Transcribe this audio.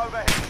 overhead.